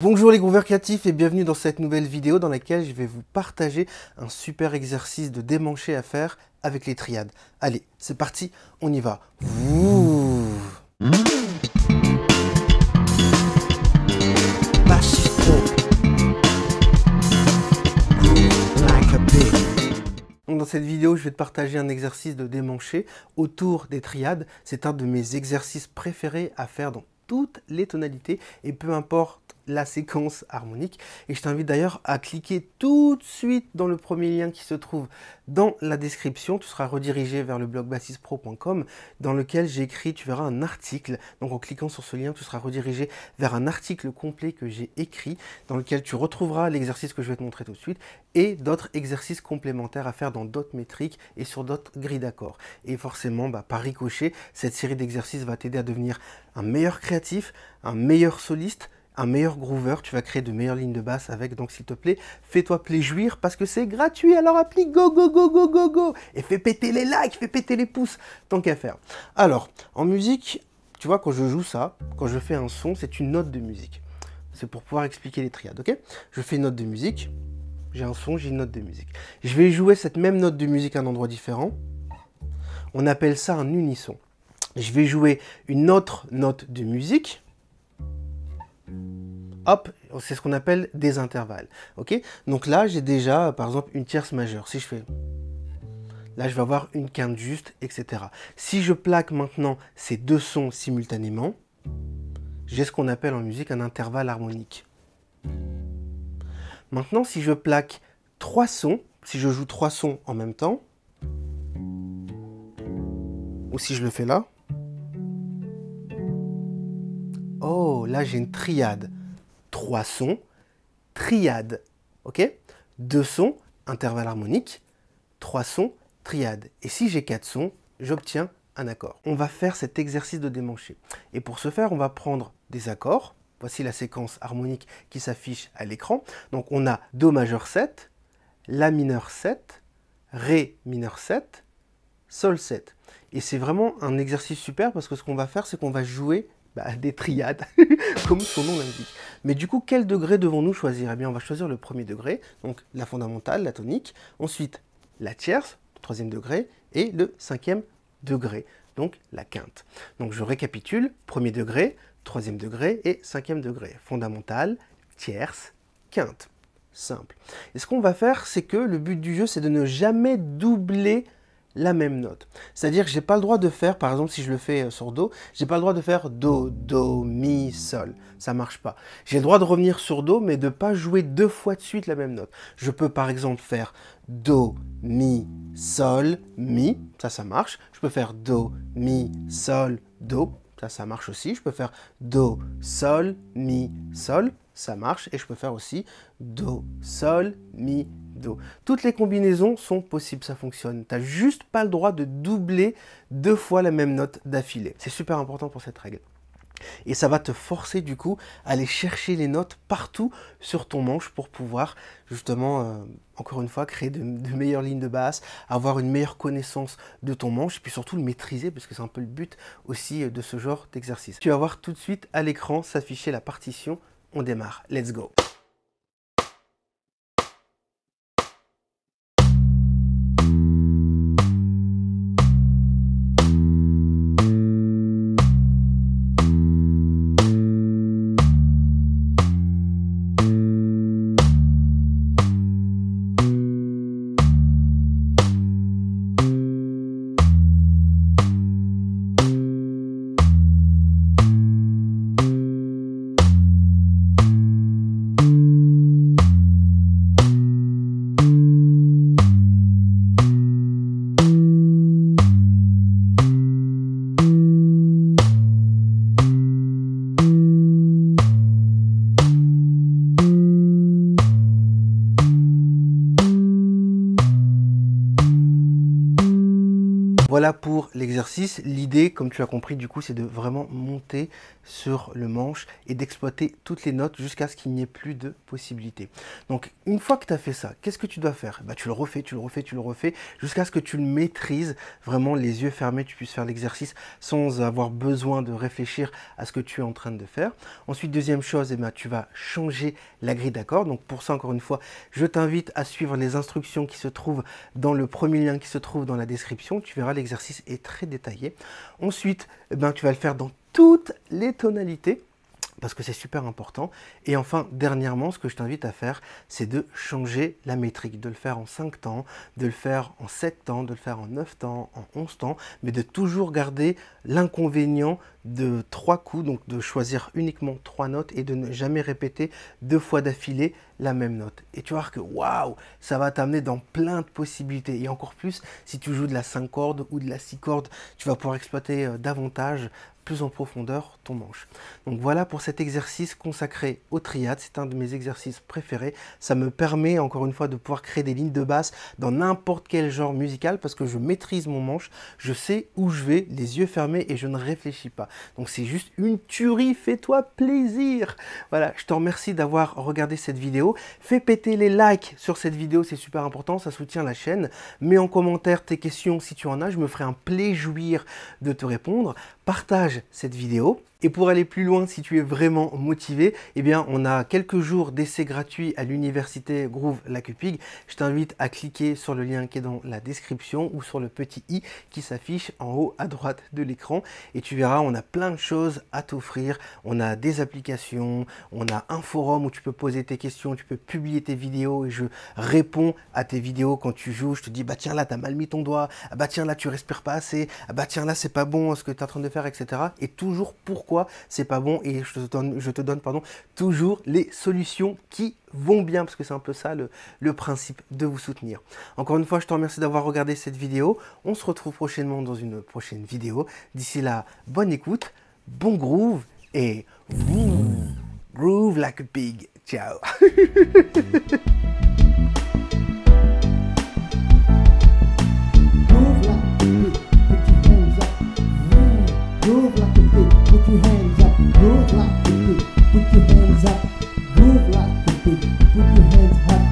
Bonjour les grooveurs créatifs et bienvenue dans cette nouvelle vidéo dans laquelle je vais vous partager un super exercice de démanché à faire avec les triades. Allez, c'est parti, on y va. dans cette vidéo, je vais te partager un exercice de démanché autour des triades. C'est un de mes exercices préférés à faire dans toutes les tonalités et peu importe la séquence harmonique. Et je t'invite d'ailleurs à cliquer tout de suite dans le premier lien qui se trouve dans la description. Tu seras redirigé vers le blog bassispro.com dans lequel j'ai écrit, tu verras un article. Donc en cliquant sur ce lien, tu seras redirigé vers un article complet que j'ai écrit dans lequel tu retrouveras l'exercice que je vais te montrer tout de suite et d'autres exercices complémentaires à faire dans d'autres métriques et sur d'autres grilles d'accords. Et forcément, bah, par ricochet, cette série d'exercices va t'aider à devenir un meilleur créatif, un meilleur soliste, un meilleur groover, tu vas créer de meilleures lignes de basse avec, donc s'il te plaît, fais-toi plaisir parce que c'est gratuit, alors applique go go go go go go et fais péter les likes, fais péter les pouces, tant qu'à faire. Alors, en musique, tu vois, quand je joue ça, quand je fais un son, c'est une note de musique. C'est pour pouvoir expliquer les triades, ok? Je fais une note de musique, j'ai un son, j'ai une note de musique. Je vais jouer cette même note de musique à un endroit différent. On appelle ça un unisson. Je vais jouer une autre note de musique hop, c'est ce qu'on appelle des intervalles. Ok? Donc là, j'ai déjà, par exemple, une tierce majeure. Si je fais... Là, je vais avoir une quinte juste, etc. Si je plaque maintenant ces deux sons simultanément, j'ai ce qu'on appelle en musique un intervalle harmonique. Maintenant, si je plaque trois sons, si je joue trois sons en même temps, ou si je le fais là, oh, là j'ai une triade trois sons, triade. Ok? Deux sons, intervalle harmonique, trois sons, triade. Et si j'ai quatre sons, j'obtiens un accord. On va faire cet exercice de démanché. Et pour ce faire, on va prendre des accords. Voici la séquence harmonique qui s'affiche à l'écran. Donc on a Do majeur 7, La mineur 7, Ré mineur 7, Sol 7. Et c'est vraiment un exercice super parce que ce qu'on va faire, c'est qu'on va jouer bah, des triades, comme son nom l'indique. Mais du coup, quel degré devons-nous choisir? Eh bien, on va choisir le premier degré, donc la fondamentale, la tonique, ensuite la tierce, le troisième degré, et le cinquième degré, donc la quinte. Donc je récapitule, premier degré, troisième degré et cinquième degré. Fondamentale, tierce, quinte. Simple. Et ce qu'on va faire, c'est que le but du jeu, c'est de ne jamais doubler la même note. C'est-à-dire que j'ai pas le droit de faire, par exemple, si je le fais euh, sur Do, j'ai pas le droit de faire Do, Do, Mi, Sol. Ça marche pas. J'ai le droit de revenir sur Do, mais de pas jouer deux fois de suite la même note. Je peux par exemple faire Do, Mi, Sol, Mi. Ça, ça marche. Je peux faire Do, Mi, Sol, Do. Ça, ça marche aussi. Je peux faire Do, Sol, Mi, Sol. Ça marche. Et je peux faire aussi Do, Sol, Mi, Toutes les combinaisons sont possibles, ça fonctionne. Tu n'as juste pas le droit de doubler deux fois la même note d'affilée. C'est super important pour cette règle. Et ça va te forcer du coup à aller chercher les notes partout sur ton manche pour pouvoir justement, euh, encore une fois, créer de, meilleures lignes de basse, avoir une meilleure connaissance de ton manche, puis surtout le maîtriser, parce que c'est un peu le but aussi euh, de ce genre d'exercice. Tu vas voir tout de suite à l'écran s'afficher la partition. On démarre. Let's go Voilà pour l'exercice. L'idée, comme tu as compris, du coup, c'est de vraiment monter sur le manche et d'exploiter toutes les notes jusqu'à ce qu'il n'y ait plus de possibilités. Donc, une fois que tu as fait ça, qu'est-ce que tu dois faire? Bah, Tu le refais, tu le refais, tu le refais, jusqu'à ce que tu le maîtrises vraiment les yeux fermés, tu puisses faire l'exercice sans avoir besoin de réfléchir à ce que tu es en train de faire. Ensuite, deuxième chose, eh ben, tu vas changer la grille d'accords. Donc, pour ça, encore une fois, je t'invite à suivre les instructions qui se trouvent dans le premier lien qui se trouve dans la description. Tu verras, l'exercice est très détaillé. Ensuite, eh ben, tu vas le faire dans toutes les tonalités parce que c'est super important. Et enfin, dernièrement, ce que je t'invite à faire, c'est de changer la métrique, de le faire en 5 temps, de le faire en 7 temps, de le faire en 9 temps, en 11 temps, mais de toujours garder l'inconvénient de trois coups, donc de choisir uniquement trois notes et de ne jamais répéter deux fois d'affilée la même note. Et tu vas voir que waouh, ça va t'amener dans plein de possibilités. Et encore plus, si tu joues de la 5 cordes ou de la 6 cordes, tu vas pouvoir exploiter euh, davantage plus en profondeur ton manche. Donc voilà pour cet exercice consacré au triade. C'est un de mes exercices préférés. Ça me permet encore une fois de pouvoir créer des lignes de basse dans n'importe quel genre musical parce que je maîtrise mon manche. Je sais où je vais, les yeux fermés et je ne réfléchis pas. Donc c'est juste une tuerie. Fais-toi plaisir. Voilà, je te remercie d'avoir regardé cette vidéo. Fais péter les likes sur cette vidéo, c'est super important. Ça soutient la chaîne. Mets en commentaire tes questions si tu en as. Je me ferai un plaisir de te répondre. Partage cette vidéo. Et pour aller plus loin, si tu es vraiment motivé, eh bien, on a quelques jours d'essai gratuit à l'université Groove Lacupig. Je t'invite à cliquer sur le lien qui est dans la description ou sur le petit i qui s'affiche en haut à droite de l'écran. Et tu verras, on a plein de choses à t'offrir. On a des applications, on a un forum où tu peux poser tes questions, tu peux publier tes vidéos et je réponds à tes vidéos quand tu joues. Je te dis, bah tiens là, tu as mal mis ton doigt. Ah bah tiens là, tu respires pas assez. Ah bah tiens là, c'est pas bon ce que tu es en train de faire, etc. Et toujours pourquoi c'est pas bon et je te donne, je te donne pardon, toujours les solutions qui vont bien parce que c'est un peu ça le, le, principe de vous soutenir. Encore une fois, je te remercie d'avoir regardé cette vidéo. On se retrouve prochainement dans une prochaine vidéo. D'ici là, bonne écoute, bon groove et groove like a pig. Ciao put your hands up, groove like a pig. Put your hands up, groove like a pig. Put your hands up.